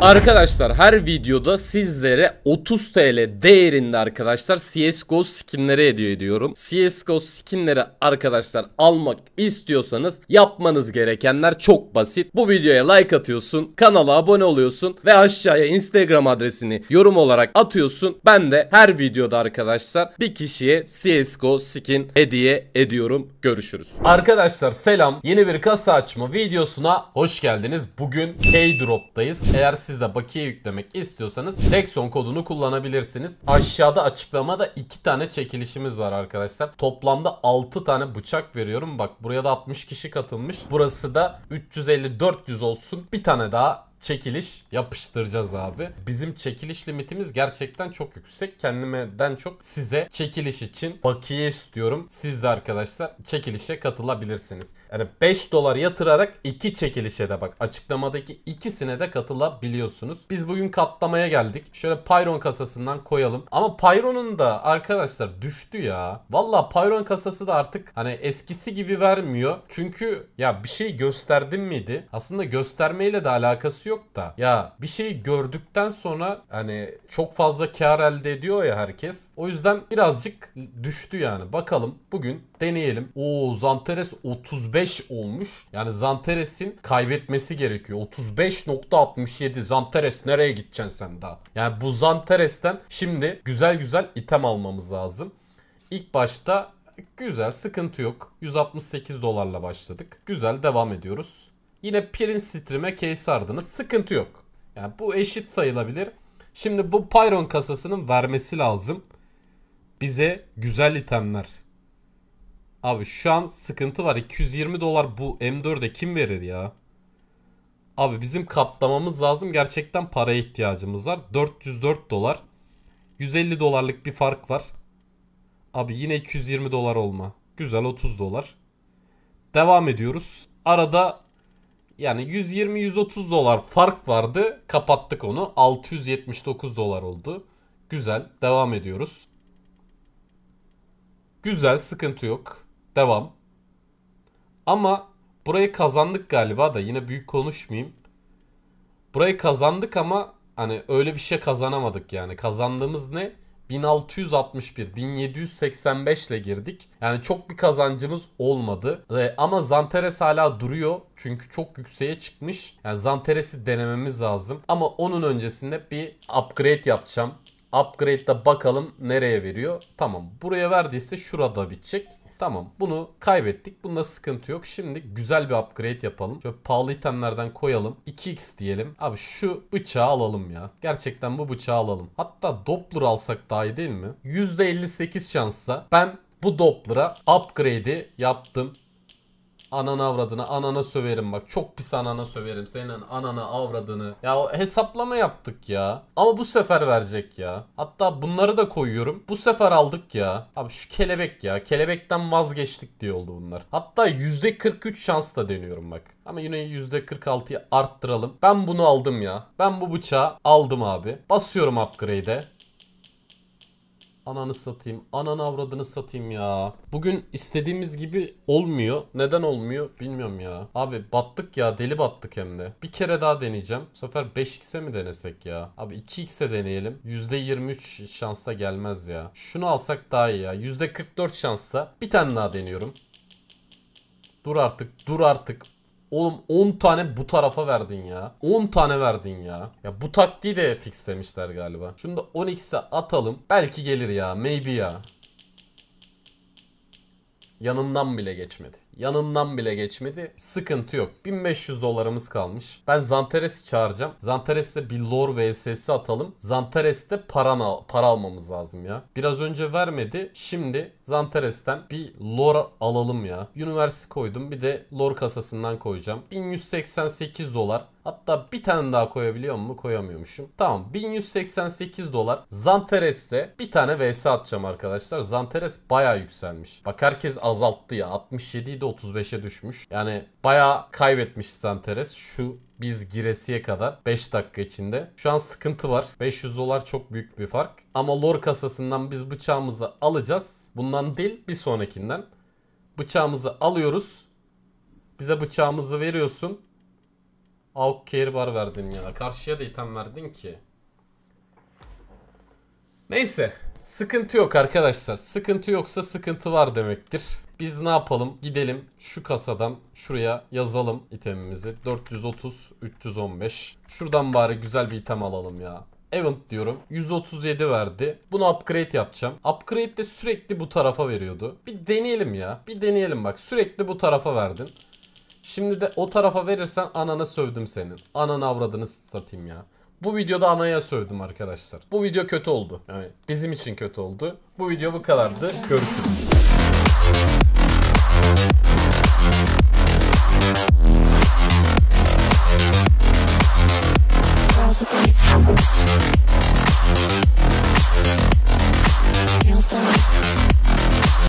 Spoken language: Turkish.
Arkadaşlar her videoda sizlere 30 TL değerinde arkadaşlar CSGO skinleri hediye ediyorum. CSGO skinleri arkadaşlar almak istiyorsanız yapmanız gerekenler çok basit. Bu videoya like atıyorsun, kanala abone oluyorsun ve aşağıya Instagram adresini yorum olarak atıyorsun. Ben de her videoda arkadaşlar bir kişiye CSGO skin hediye ediyorum. Görüşürüz. Arkadaşlar selam. Yeni bir kasa açma videosuna hoş geldiniz. Bugün K-Drop'tayız. Eğer siz de bakiye yüklemek istiyorsanız Dexon kodunu kullanabilirsiniz. Aşağıda açıklamada 2 tane çekilişimiz var arkadaşlar. Toplamda 6 tane bıçak veriyorum. Bak buraya da 60 kişi katılmış. Burası da 350-400 olsun. Bir tane daha çekiliş yapıştıracağız abi. Bizim çekiliş limitimiz gerçekten çok yüksek. Kendimden çok size çekiliş için bakiye istiyorum. Siz de arkadaşlar çekilişe katılabilirsiniz. Yani 5 dolar yatırarak 2 çekilişe de bak açıklamadaki ikisine de katılabiliyorsunuz. Biz bugün katlamaya geldik. Şöyle Pyron kasasından koyalım. Ama Pyron'un da arkadaşlar düştü ya. Valla Pyron kasası da artık hani eskisi gibi vermiyor. Çünkü ya bir şey gösterdim miydi? Aslında göstermeyle de alakası yok da. Ya bir şeyi gördükten sonra hani çok fazla kar elde ediyor ya herkes. O yüzden birazcık düştü yani. Bakalım bugün deneyelim. Oo Zanteres 35 olmuş. Yani Zanteres'in kaybetmesi gerekiyor. 35.67 Zanteres nereye gideceksin sen daha? Yani bu Zanteres'ten şimdi güzel güzel item almamız lazım. İlk başta güzel sıkıntı yok. 168 dolarla başladık. Güzel devam ediyoruz. Yine Prince Stream'e case ardınız. Sıkıntı yok. Yani bu eşit sayılabilir. Şimdi bu Pyron kasasının vermesi lazım. Bize güzel itemler. Abi şu an sıkıntı var. 220 dolar bu M4'e kim verir ya? Abi bizim kaplamamız lazım. Gerçekten paraya ihtiyacımız var. 404 dolar. 150 dolarlık bir fark var. Abi yine 220 dolar olma. Güzel 30 dolar. Devam ediyoruz. Arada yani 120-130 dolar fark vardı. Kapattık onu. 679 dolar oldu. Güzel. Devam ediyoruz. Güzel. Sıkıntı yok. Devam. Ama burayı kazandık galiba da yine büyük konuşmayayım. Burayı kazandık ama hani öyle bir şey kazanamadık yani. Kazandığımız ne? 1661, 1785 ile girdik. Yani çok bir kazancımız olmadı. Ee, ama Zanteres hala duruyor. Çünkü çok yükseğe çıkmış. Yani Zanteres'i denememiz lazım. Ama onun öncesinde bir upgrade yapacağım. Upgrade'da bakalım nereye veriyor. Tamam buraya verdiyse şurada bitecek. Tamam bunu kaybettik. Bunda sıkıntı yok. Şimdi güzel bir upgrade yapalım. Şöyle pahalı itemlerden koyalım. 2x diyelim. Abi şu bıçağı alalım ya. Gerçekten bu bıçağı alalım. Hatta Doppler alsak daha iyi değil mi? %58 şansla ben bu Doppler'a upgrade'i yaptım. Anana avradını anana söverim bak. Çok pis anana söverim. Senin anana avradını. Ya hesaplama yaptık ya. Ama bu sefer verecek ya. Hatta bunları da koyuyorum. Bu sefer aldık ya. Abi şu kelebek ya. Kelebekten vazgeçtik diye oldu bunlar. Hatta %43 şansla deniyorum bak. Ama yine %46'yı arttıralım. Ben bunu aldım ya. Ben bu bıçağı aldım abi. Basıyorum upgrade'e. Ananı satayım. Ananı avradını satayım ya. Bugün istediğimiz gibi olmuyor. Neden olmuyor bilmiyorum ya. Abi battık ya deli battık hem de. Bir kere daha deneyeceğim. Bu sefer 5x'e mi denesek ya? Abi 2x'e deneyelim. %23 şansla gelmez ya. Şunu alsak daha iyi ya. %44 şansla. Bir tane daha deniyorum. Dur artık dur artık. Oğlum 10 tane bu tarafa verdin ya. 10 tane verdin ya. Ya bu taktiği de fixlemişler galiba. Şunu da 10x'e atalım. Belki gelir ya. Maybe ya. Yanından bile geçmedi. Yanından bile geçmedi. Sıkıntı yok. 1500 dolarımız kalmış. Ben Zanteres'i çağıracağım. Zanteres'te bir lore vs'si atalım. Zanteres'te para, para almamız lazım ya. Biraz önce vermedi. Şimdi Zanteres'ten bir lore alalım ya. University koydum. Bir de lore kasasından koyacağım. 1188 dolar. Hatta bir tane daha koyabiliyor mu? Koyamıyormuşum. Tamam 1188 dolar. Zanteres'te bir tane vs atacağım arkadaşlar. Zanteres baya yükselmiş. Bak herkes azalttı ya. 67 idi 35'e düşmüş. Yani baya kaybetmiş Zanteres. Şu biz giresiye kadar 5 dakika içinde. Şu an sıkıntı var. 500 dolar çok büyük bir fark. Ama lore kasasından biz bıçağımızı alacağız. Bundan değil bir sonrakinden. Bıçağımızı alıyoruz. Bize bıçağımızı veriyorsun. Auk care bar verdin ya. Karşıya da item verdin ki. Neyse sıkıntı yok arkadaşlar. Sıkıntı yoksa sıkıntı var demektir. Biz ne yapalım? Gidelim şu kasadan şuraya yazalım itemimizi. 430 315. Şuradan bari güzel bir item alalım ya. Event diyorum. 137 verdi. Bunu upgrade yapacağım. Upgrade de sürekli bu tarafa veriyordu. Bir deneyelim ya. Bir deneyelim bak. Sürekli bu tarafa verdin. Şimdi de o tarafa verirsen anana sövdüm senin. Ananı avradını satayım ya. Bu videoda anaya sövdüm arkadaşlar. Bu video kötü oldu. Yani bizim için kötü oldu. Bu video bu kadardı. Görüşürüz.